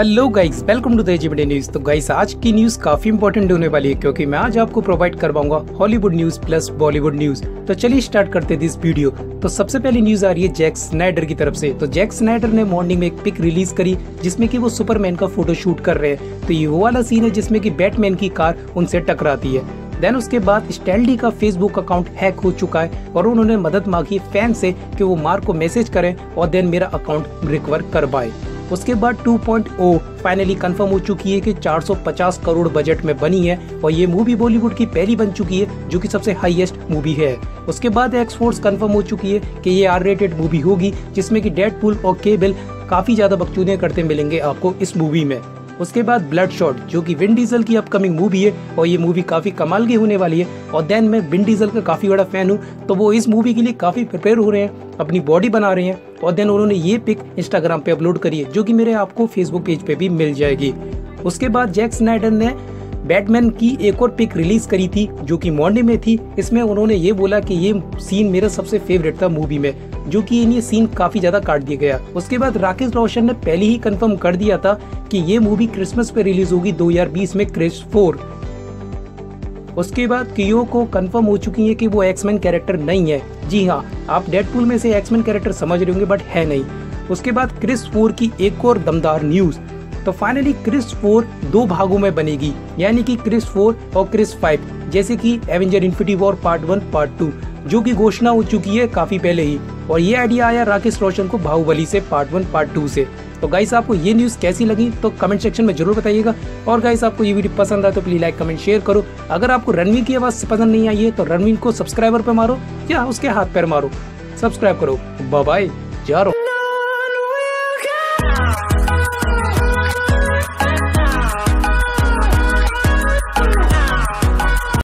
Hello guys welcome to the AGBD news तो guys आज की न्यूज़ काफ़ी इंपॉर्टेंट होने वाली है क्योंकि मैं आज आपको provide करवाऊँगा Hollywood news plus Bollywood news तो चलिए स्टार्ट करते दिस वीडियो तो सबसे पहली न्यूज़ आ रही है जैक स्नाइडर की तरफ़ से. तो जैक स्नाइडर ने मॉर्निंग में एक पिक रिलीज़ करी, जिसमें कि वो सुपरमैन का फ़ोटो शूट कर रहे हैं. तो ये वो वाला सीन है जिसमें कि बैटमैन की कार उनसे टकराती है. देन उसके बाद स्टैंडी का फेसबुक अकाउंट हैक हो चुका है और उन्होंने मदद मांगी फ़ैन से कि वो मार्क को मैसेज करें और देन मेरा अकाउंट रिकवर करवाए. उसके बाद 2.0 फाइनली कंफर्म हो चुकी है कि 450 करोड़ बजट में बनी है और ये मूवी बॉलीवुड की पहली बन चुकी है, जो कि सबसे हाईएस्ट मूवी है। उसके बाद एक्स फोर्स कंफर्म हो चुकी है कि ये आर रेटेड मूवी होगी, जिसमें कि डेड और केबल काफ़ी ज़्यादा बकचूदियाँ करते मिलेंगे आपको इस मूवी में। उसके बाद ब्लड शॉट जो कि विन डीजल की अपकमिंग मूवी है, और ये मूवी काफ़ी कमाल की होने वाली है। और देन मैं विन डीजल का काफ़ी बड़ा फ़ैन हूँ तो वो इस मूवी के लिए काफ़ी प्रिपेयर हो रहे हैं, अपनी बॉडी बना रहे हैं, और देन उन्होंने ये पिक इंस्टाग्राम पे अपलोड करी है, जो की मेरे आपको फेसबुक पेज पे भी मिल जाएगी। उसके बाद जैक स्नाइडर ने बैटमैन की एक और पिक रिलीज़ करी थी, जो कि मॉर्निंग में थी। इसमें उन्होंने ये बोला कि ये सीन मेरा सबसे फेवरेट था मूवी में, जो कि ये सीन काफ़ी ज़्यादा काट दिया गया। उसके बाद राकेश रोशन ने पहले ही कंफर्म कर दिया था कि ये मूवी क्रिसमस पे रिलीज़ होगी 2020 में क्रिस फोर उसके बाद कियो को कंफर्म हो चुकी है कि वो एक्समैन कैरेक्टर नहीं है। जी हाँ आप डेडपुल में से एक्समैन कैरेक्टर समझ रहे होंगे बट है नहीं। उसके बाद क्रिस फोर की एक और दमदार न्यूज़ तो फाइनली क्रिस फोर दो भागों में बनेगी। यानी कि क्रिस फोर और क्रिस फाइव जैसे कि Avenger Infinity War part one part two जो की घोषणा हो चुकी है काफ़ी पहले ही। और ये आइडिया आया राकेश रोशन को बाहुबली से पार्ट वन पार्ट टू से। तो गाइस आपको ये न्यूज़ कैसी लगी? तो कमेंट सेक्शन में ज़रूर बताइएगा। और गाइस आपको ये वीडियो पसंद आए तो प्लीज़ लाइक कमेंट शेयर करो। अगर आपको रणवीर की आवाज़ पसंद नहीं आई है तो रणवीर को सब्सक्राइबर पर मारो या उसके हाथ पैर मारो। सब्सक्राइब करो। बाय जा